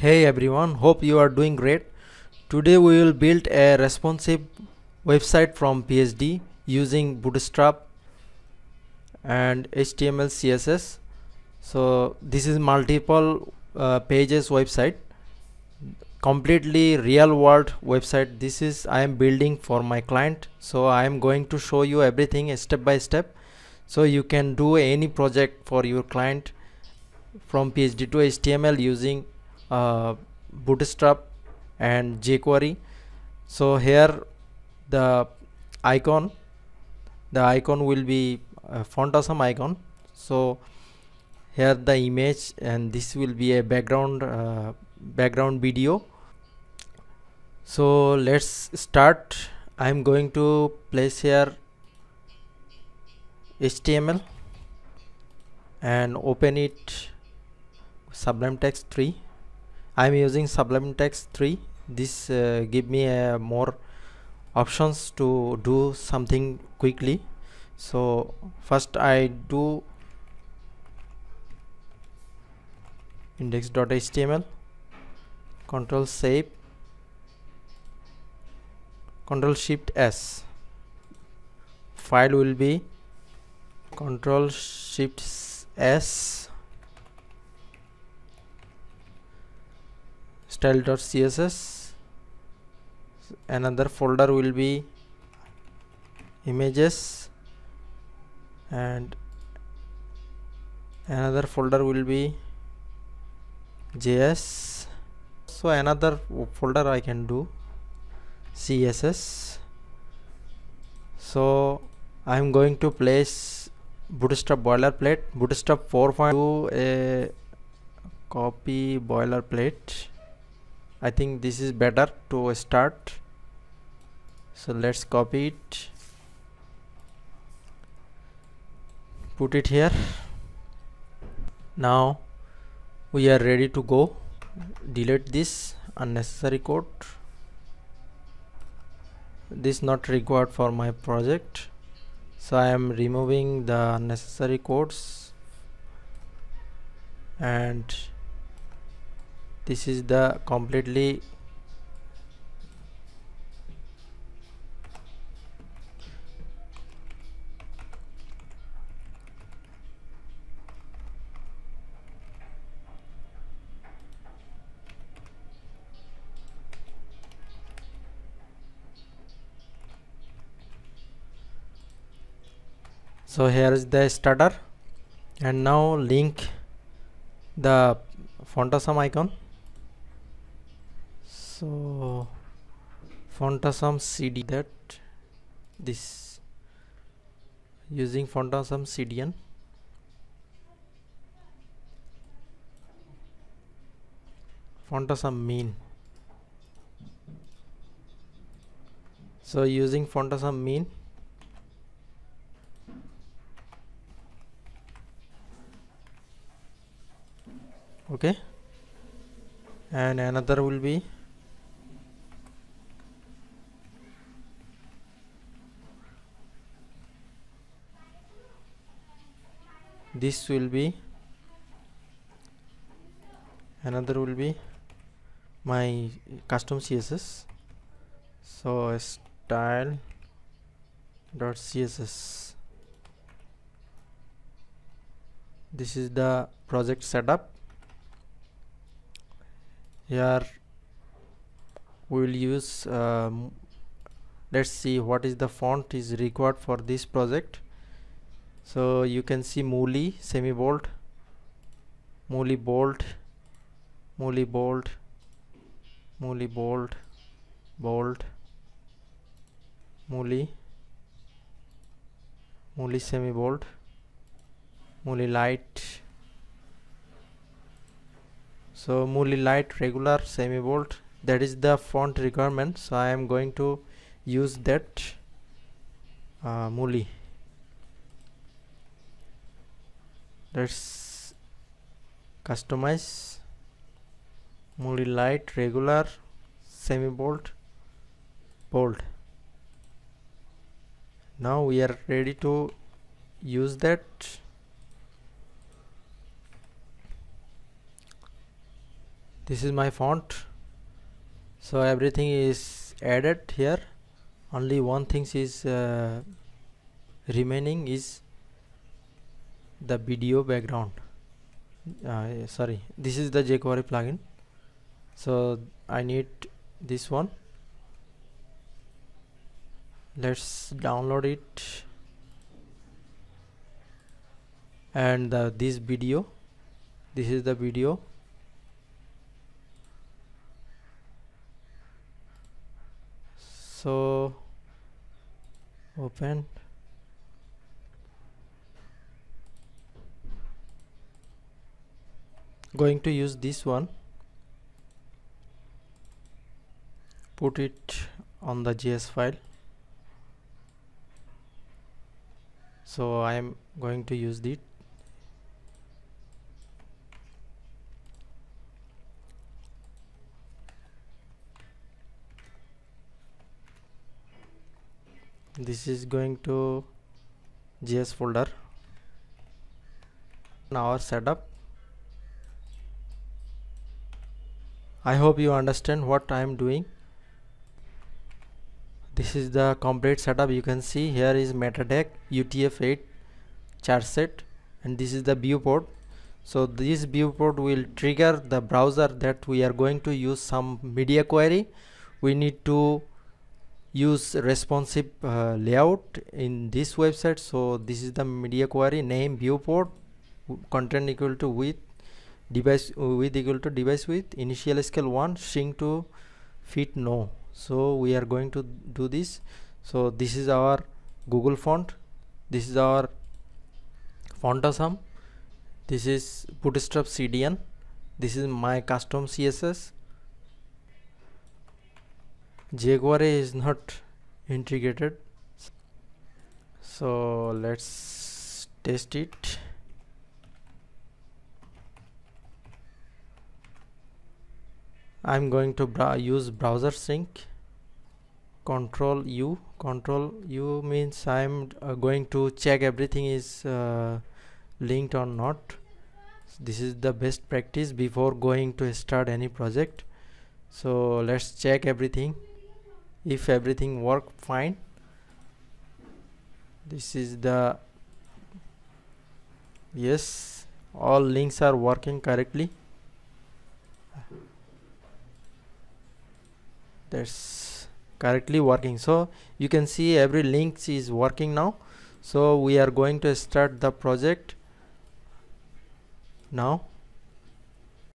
Hey everyone, hope you are doing great. Today we will build a responsive website from PSD using Bootstrap and HTML CSS. So this is multiple uh, pages website completely real world website this is I am building for my client so I am going to show you everything step by step so you can do any project for your client from PSD to HTML using bootstrap and jQuery. So here the icon the icon will be a font awesome icon. So here the image and this will be a background uh, background video. So let's start. I'm going to place here HTML and open it Sublime Text 3 I'm using Sublime Text 3 this uh, give me a more options to do something quickly. So first I do index.html control save control shift s. File will be control shift s style.css another folder will be images. And another folder will be js so another folder I can do css so I'm going to place bootstrap boilerplate. Bootstrap 4.2 a copy boilerplate I think this is better to start. So let's copy it. Put it here. Now we are ready to go. Delete this unnecessary code. This not required for my project. So I am removing the unnecessary codes. And this is the completely so here is the starter. And now link the font awesome icon so font awesome cd that this using font awesome cdn font awesome mean. So using font awesome mean okay. And another will be this will be another will be my custom css so style dot css this is the project setup. Here we will use um, let's see what is the font is required for this project so you can see Muli semi bold Muli bold. Muli bold. Muli bold. Bold. Muli Muli semi bold Muli light. So Muli light regular semi bold that is the font requirement. So I am going to use that uh, Muli let's customize. Muli light regular semi bold bold now we are ready to use that. This is my font. So everything is added here. Only one thing is uh, remaining is the video background. Uh, sorry this is the jQuery plugin. So I need this one. Let's download it. And this video. This is the video. So open going to use this one. Put it on the JS file. So I am going to use it. This is going to JS folder. Now our setup I hope you understand what I am doing. This is the complete setup. You can see here is MetaTag UTF-8 charset and this is the viewport. So this viewport will trigger the browser that we are going to use some media query. We need to use responsive uh, layout in this website. So this is the media query name viewport content equal to width device uh, width equal to device width initial scale 1 shrink to fit no. So we are going to do this. So this is our google font. This is our font awesome this is bootstrap cdn this is my custom css jQuery is not integrated. So let's test it I'm going to use browser sync. Control U control U means I'm uh, going to check everything is uh, linked or not. This is the best practice before going to start any project. So let's check everything. If everything work fine. This is the yes all links are working correctly that's correctly working. So you can see every links is working now. So we are going to start the project now